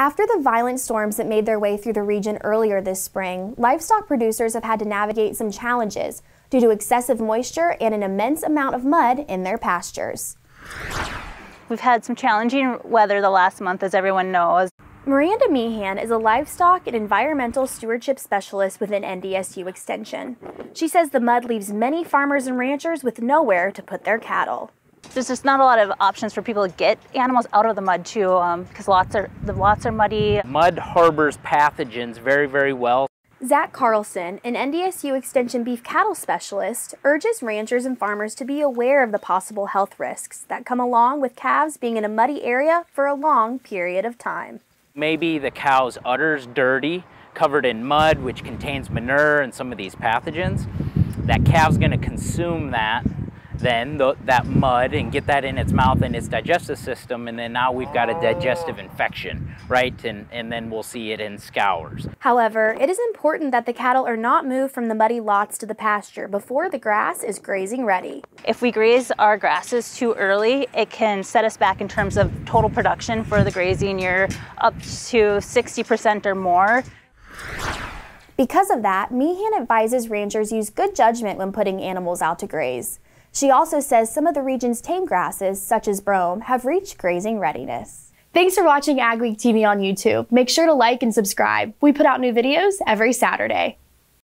After the violent storms that made their way through the region earlier this spring, livestock producers have had to navigate some challenges due to excessive moisture and an immense amount of mud in their pastures. We've had some challenging weather the last month, as everyone knows. Miranda Meehan is a livestock and environmental stewardship specialist within NDSU Extension. She says the mud leaves many farmers and ranchers with nowhere to put their cattle there's just not a lot of options for people to get animals out of the mud too, because um, lots are the lots are muddy. Mud harbors pathogens very, very well. Zach Carlson, an NDSU Extension beef cattle specialist, urges ranchers and farmers to be aware of the possible health risks that come along with calves being in a muddy area for a long period of time. Maybe the cow's udder's dirty, covered in mud, which contains manure and some of these pathogens. That calf's going to consume that then the, that mud and get that in its mouth and its digestive system and then now we've got a digestive infection right? And, and then we'll see it in scours. However it is important that the cattle are not moved from the muddy lots to the pasture before the grass is grazing ready. If we graze our grasses too early it can set us back in terms of total production for the grazing year up to 60% or more. Because of that, Meehan advises ranchers use good judgment when putting animals out to graze. She also says some of the region's tame grasses, such as brome, have reached grazing readiness. Thanks for watching Ag Week TV on YouTube. Make sure to like and subscribe. We put out new videos every Saturday.